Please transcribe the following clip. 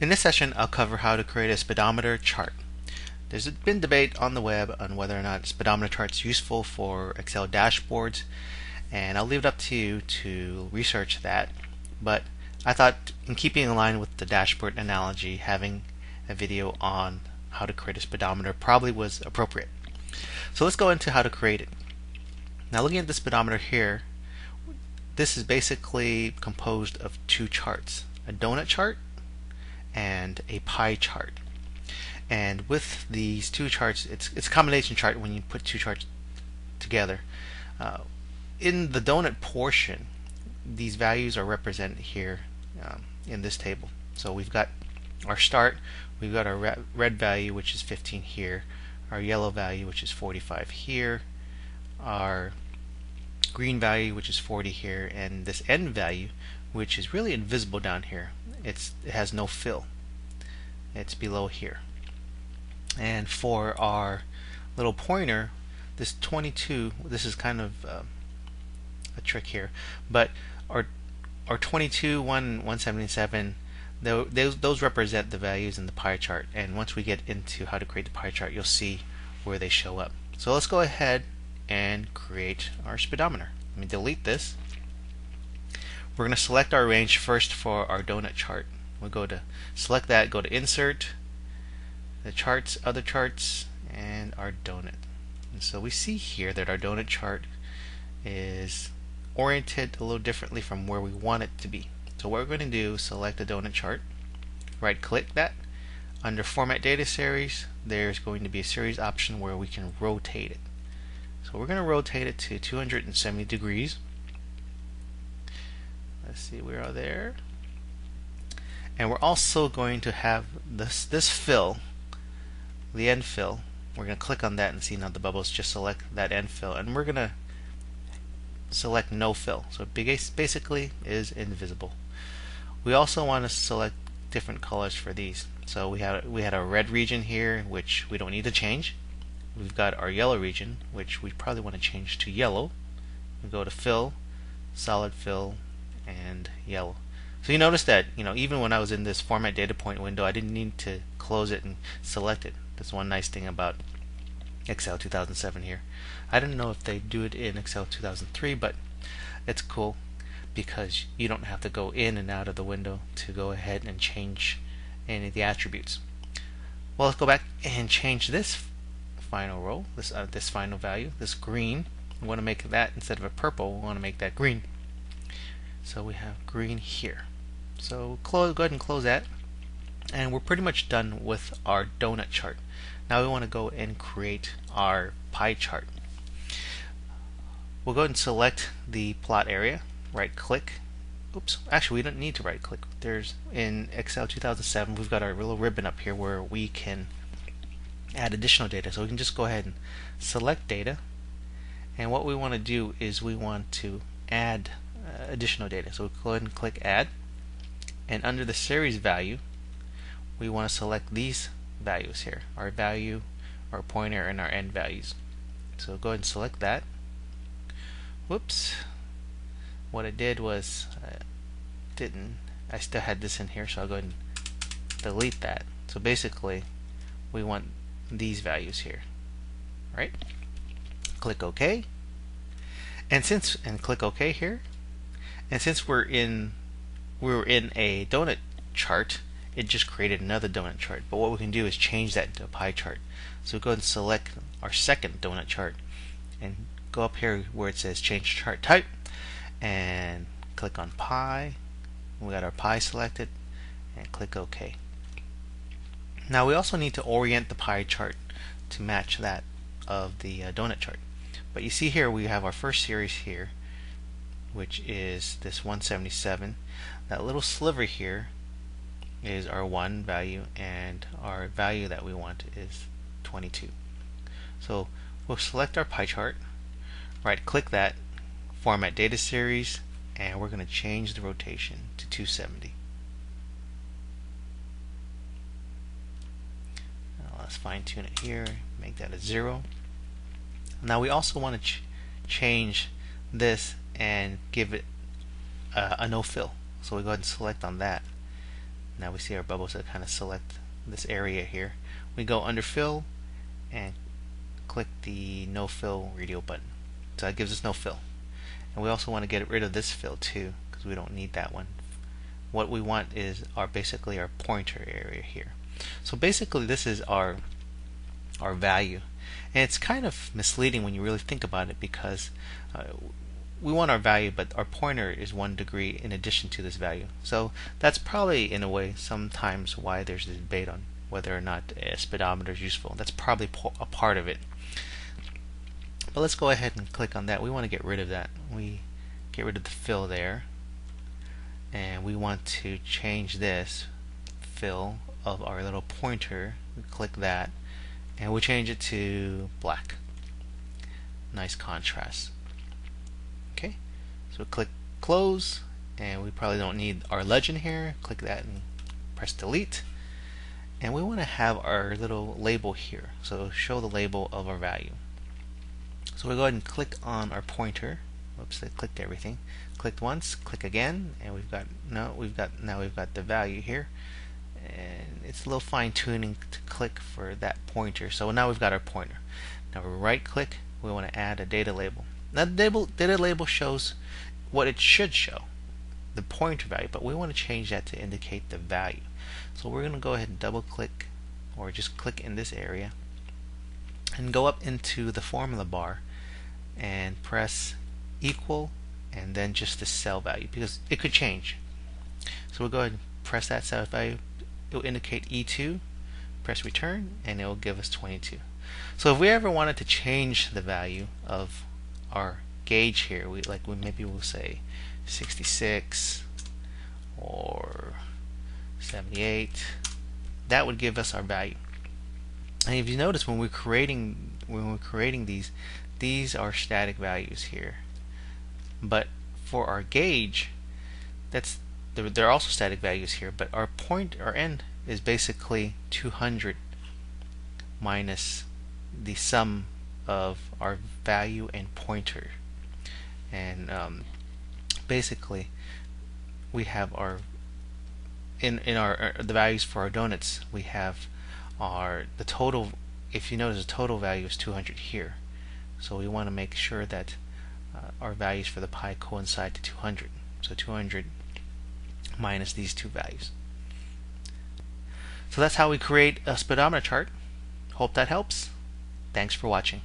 In this session, I'll cover how to create a speedometer chart. There's been debate on the web on whether or not speedometer charts are useful for Excel dashboards, and I'll leave it up to you to research that. But I thought, in keeping in line with the dashboard analogy, having a video on how to create a speedometer probably was appropriate. So let's go into how to create it. Now, looking at the speedometer here, this is basically composed of two charts a donut chart and a pie chart. And with these two charts, it's it's a combination chart when you put two charts together. Uh, in the donut portion, these values are represented here um, in this table. So we've got our start, we've got our red value, which is 15 here, our yellow value, which is 45 here, our green value, which is 40 here, and this end value, which is really invisible down here. It's, it has no fill. It's below here. And for our little pointer, this 22, this is kind of uh, a trick here, but our our 22, 1, 177, those, those represent the values in the pie chart. And once we get into how to create the pie chart, you'll see where they show up. So let's go ahead and create our speedometer. Let me delete this. We're going to select our range first for our donut chart. We'll go to select that, go to insert, the charts, other charts, and our donut. And so we see here that our donut chart is oriented a little differently from where we want it to be. So what we're going to do, select the donut chart, right click that. Under format data series, there's going to be a series option where we can rotate it. So we're going to rotate it to 270 degrees. Let's see, we are there. And we're also going to have this this fill, the end fill. We're going to click on that and see now the bubbles. Just select that end fill, and we're going to select no fill. So it basically is invisible. We also want to select different colors for these. So we had we had a red region here, which we don't need to change. We've got our yellow region, which we probably want to change to yellow. We go to fill, solid fill, and yellow. So you notice that you know even when I was in this format data point window, I didn't need to close it and select it. That's one nice thing about Excel 2007 here. I don't know if they do it in Excel 2003, but it's cool because you don't have to go in and out of the window to go ahead and change any of the attributes. Well, let's go back and change this final row, this uh, this final value, this green. We want to make that instead of a purple, we want to make that green. So we have green here. So close, go ahead and close that. And we're pretty much done with our donut chart. Now we want to go and create our pie chart. We'll go ahead and select the plot area, right click. Oops, actually we don't need to right click. There's in Excel 2007 we've got our little ribbon up here where we can add additional data. So we can just go ahead and select data and what we want to do is we want to add additional data. So we'll go ahead and click Add. And under the series value, we want to select these values here. Our value, our pointer, and our end values. So go ahead and select that. Whoops. What I did was, uh, didn't, I still had this in here, so I'll go ahead and delete that. So basically, we want these values here. Right? Click OK. And since, and click OK here, and since we're in we're in a donut chart, it just created another donut chart. But what we can do is change that to a pie chart. So we go and select our second donut chart and go up here where it says change chart type and click on pie. We got our pie selected and click OK. Now we also need to orient the pie chart to match that of the uh, donut chart. But you see here we have our first series here which is this 177. That little sliver here is our 1 value and our value that we want is 22. So we'll select our pie chart, right click that, format data series, and we're going to change the rotation to 270. Now let's fine tune it here, make that a 0. Now we also want to ch change this and give it uh, a no fill. So we go ahead and select on that. now we see our bubbles that kind of select this area here. We go under fill and click the no fill radio button. So that gives us no fill. And we also want to get rid of this fill too because we don't need that one. What we want is our basically our pointer area here. So basically this is our our value. And it's kind of misleading when you really think about it because uh, we want our value, but our pointer is one degree in addition to this value. So that's probably, in a way, sometimes why there's a debate on whether or not a speedometer is useful. That's probably a part of it. But let's go ahead and click on that. We want to get rid of that. We get rid of the fill there. And we want to change this fill of our little pointer. We click that. And we change it to black. Nice contrast. So click close, and we probably don't need our legend here. Click that and press delete. And we want to have our little label here. So show the label of our value. So we go ahead and click on our pointer. Oops, I clicked everything. Clicked once, click again, and we've got no, we've got now we've got the value here. And it's a little fine tuning to click for that pointer. So now we've got our pointer. Now we right click, we want to add a data label. Now the data label shows what it should show, the pointer value, but we want to change that to indicate the value. So we're going to go ahead and double click or just click in this area and go up into the formula bar and press equal and then just the cell value because it could change. So we'll go ahead and press that cell value. It will indicate E2, press return, and it will give us 22. So if we ever wanted to change the value of our gauge here, we like we maybe we'll say 66 or 78. That would give us our value. And if you notice when we're creating when we're creating these, these are static values here. But for our gauge, that's there are also static values here, but our point our end is basically 200 minus the sum of our value and pointer. And um, basically we have our in in our, our, the values for our donuts we have our the total if you notice the total value is 200 here. So we want to make sure that uh, our values for the pie coincide to 200 so 200 minus these two values. So that's how we create a speedometer chart. Hope that helps. Thanks for watching